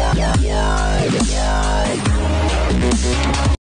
Yeah.